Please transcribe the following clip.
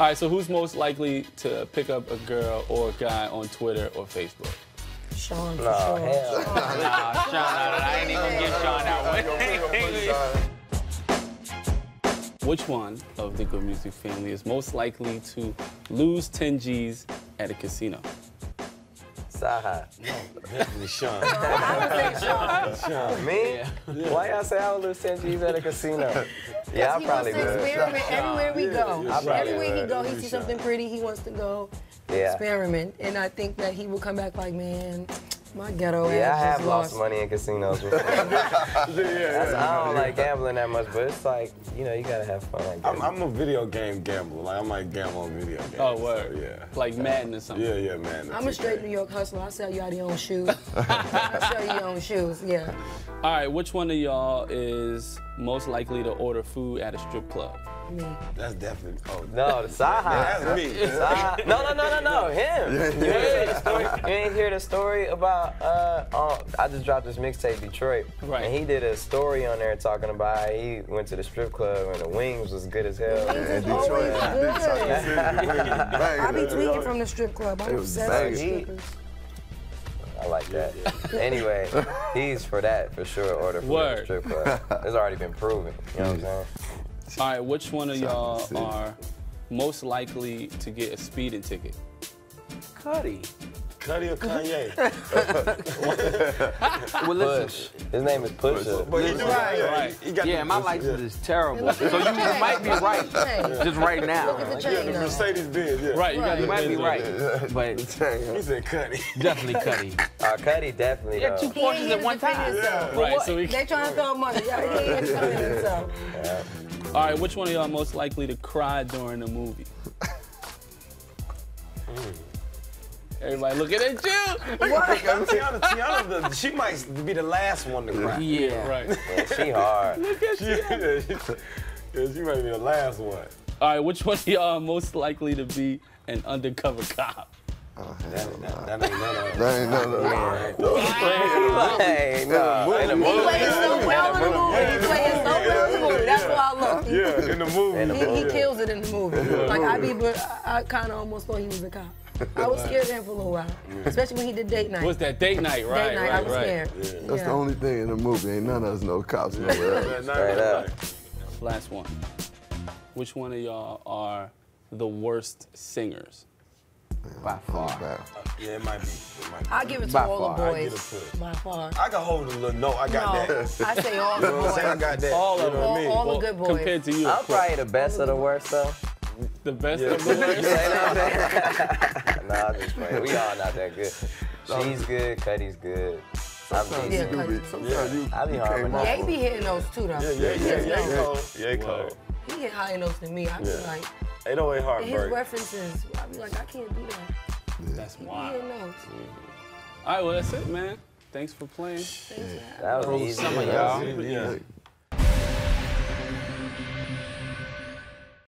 All right, so who's most likely to pick up a girl or a guy on Twitter or Facebook? Sean for No, sure. hell. Nah, Sean, I, I ain't even give Sean that one. Which one of the Good Music family is most likely to lose 10 G's at a casino? Cyhi. Definitely Sean. Me? Why y'all say I would lose 10 G's at a casino? Yeah, I he probably wants to would. experiment everywhere we go. I probably Everywhere he would. go, he sees something pretty, he wants to go Yeah. experiment. And I think that he will come back like, man, my ghetto Yeah, I have lost lost. money in casinos before. That's, I don't like gambling that much, but it's like, you know, you gotta have fun. Like I'm. I'm a video game gambler. Like I might gamble on video games. Oh, word. So, yeah. Like Madden or something? Yeah, yeah, man. I'm a straight New York hustler. I sell y'all your own shoes. I sell you your own shoes, yeah. All right, which one of y'all is most likely to order food at a strip club? Me. That's definitely. Oh, No, the Cyhi. that's me. Cyhi. No, no, no, no, no, him. You ain't hear the story, you ain't hear the story about, uh, uh, I just dropped this mixtape, Detroit. Right. And he did a story on there talking about how he went to the strip club and the wings was good as hell. It's Detroit. always good. I be it. tweaking from the strip club. I'm obsessed with banging. strippers. I like that. Anyway, he's for that for sure. Order food at Word. the strip club. It's already been proven. You know what I'm saying? All right, which one of y'all are most likely to get a speeding ticket? Cudi. Cudi or Kanye? Well, listen. Push. His name is Pusha. But he, do that, yeah, Right. he, he got Yeah, my the- license yeah. is terrible. So you, chain. might be right. Just right now. the Yeah, the. Mercedes Benz. Yeah. Right, you got You might be right. But He said Cudi. definitely Cudi. Uh, Cudi definitely Yeah, though. two He Porsches at one time. himself. Right, so we They trying to throw money. Yeah, he ain't here to defend himself. All right, which one of y'all most likely to cry during a movie? Everybody looking at you. What? Teyana, Teyana, the, she might be the last one to cry. Yeah. Right. Yeah, she hard. She, yeah, she, yeah, she might be the last one. All right, which one of y'all are most likely to be an undercover cop? Oh, that, that, that ain't none of That ain't none of that. hey, no. In the He movie. playing so well in the movie. He playing so well in the movie. That's why I love him. Yeah, in the movie. He, he kills it in the movie. Like I be, but I, I kind of almost thought he was a cop. I was scared of him for a little while, especially when he did date night. What's that date night? Right, date night, I was right. scared. That's the only thing in the movie. Ain't none of us no cops nowhere else. Yeah, nah, Straight up. Last one. Which one of y'all are the worst singers? By far. Bad. Yeah, it might be. It might be. I give it to By all the far, I get a boys. By far. I can hold a little note. I got No, that. I say all the You know what I'm saying? I boys. got that. All you of know them. what I mean? All the good boys. Compared to you, I'm probably the best of the worst though. The best Yeah. of the worst. Say that. nah, I'm just playing. We all not that good. She's good. Cudi's good. I'm Sometimes Yeah, you do be, sometimes you, I be you hard came off Yeah, be hitting those too, though. Yeah, yeah, He yeah, hits yeah, those. cold. Yeah, cold. He hit higher notes than me. I be Yeah. like, Ain't no way hard, his Bert. references, I be like, I can't do that. That's He wild. hitting notes. All right, well, that's it, man. Thanks for playing. Thanks for having me. That was easy. Some of y'all. was. Yeah. Hey,